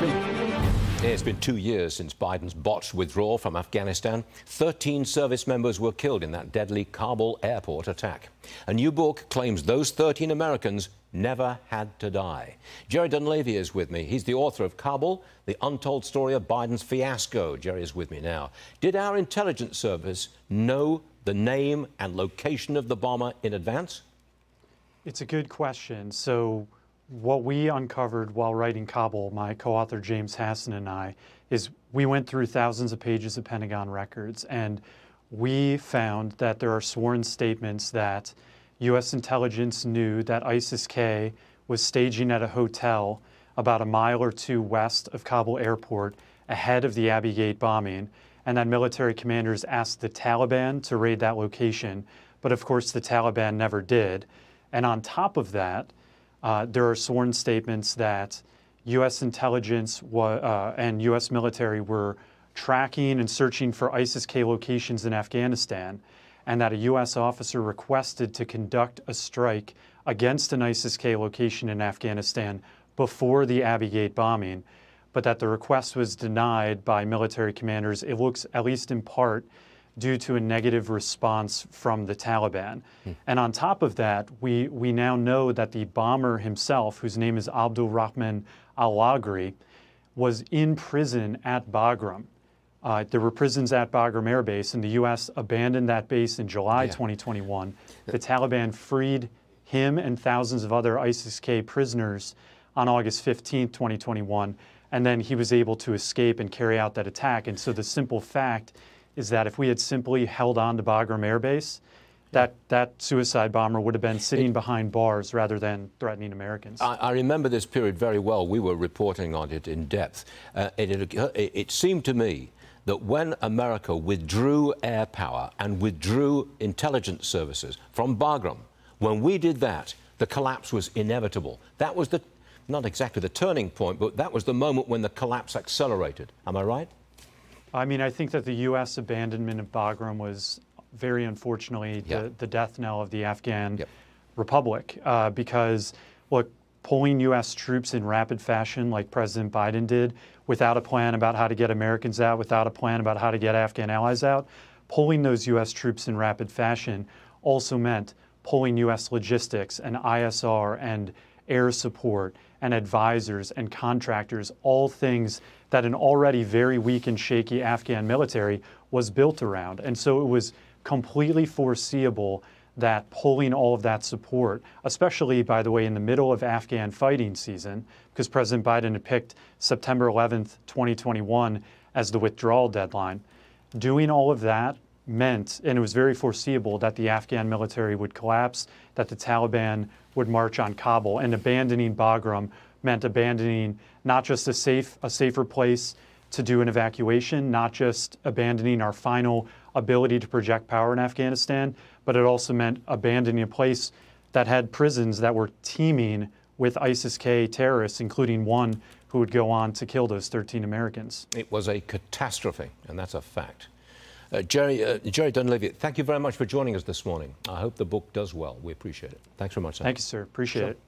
It's been, it's been two years since Biden's botched withdrawal from Afghanistan. 13 service members were killed in that deadly Kabul airport attack. A new book claims those 13 Americans never had to die. Jerry Dunleavy is with me. He's the author of Kabul, the untold story of Biden's fiasco. Jerry is with me now. Did our intelligence service know the name and location of the bomber in advance? It's a good question. So what we uncovered while writing Kabul, my co-author James Hasson and I, is we went through thousands of pages of Pentagon records and we found that there are sworn statements that U.S. intelligence knew that ISIS-K was staging at a hotel about a mile or two west of Kabul airport ahead of the Abbey Gate bombing, and that military commanders asked the Taliban to raid that location, but of course the Taliban never did. And on top of that, uh, there are sworn statements that U.S. intelligence uh, and U.S. military were tracking and searching for ISIS-K locations in Afghanistan, and that a U.S. officer requested to conduct a strike against an ISIS-K location in Afghanistan before the Abbey Gate bombing, but that the request was denied by military commanders, it looks, at least in part, due to a negative response from the Taliban. Hmm. And on top of that, we, we now know that the bomber himself, whose name is Abdul Rahman al-Logari, was in prison at Bagram. Uh, there were prisons at Bagram Air Base, and the U.S. abandoned that base in July yeah. 2021. The Taliban freed him and thousands of other ISIS-K prisoners on August 15, 2021, and then he was able to escape and carry out that attack. And so the simple fact is that if we had simply held on to Bagram Air Base, that, that suicide bomber would have been sitting it, behind bars rather than threatening Americans. I, I, remember this period very well. We were reporting on it in depth. Uh, it, it, it seemed to me that when America withdrew air power and withdrew intelligence services from Bagram, when we did that, the collapse was inevitable. That was the, not exactly the turning point, but that was the moment when the collapse accelerated. Am I right? I mean, I think that the U.S. abandonment of Bagram was very unfortunately the, the death knell of the Afghan yep. Republic uh, because, look, pulling U.S. troops in rapid fashion like President Biden did without a plan about how to get Americans out, without a plan about how to get Afghan allies out, pulling those U.S. troops in rapid fashion also meant pulling U.S. logistics and ISR and air support and advisors and contractors, all things that an already very weak and shaky Afghan military was built around. And so it was completely foreseeable that pulling all of that support, especially, by the way, in the middle of Afghan fighting season, because President Biden had picked September 11th, 2021 as the withdrawal deadline, doing all of that meant, and it was very foreseeable, that the Afghan military would collapse, that the Taliban would march on Kabul, and abandoning Bagram meant abandoning not just a safe, a safer place to do an evacuation, not just abandoning our final ability to project power in Afghanistan, but it also meant abandoning a place that had prisons that were teeming with ISIS-K terrorists, including one who would go on to kill those 13 Americans. It was a catastrophe, and that's a fact. Uh, Jerry, uh, Jerry Dunleavy, thank you very much for joining us this morning. I hope the book does well. We appreciate it. Thanks very much, sir. Thank you, sir. Appreciate sure. it.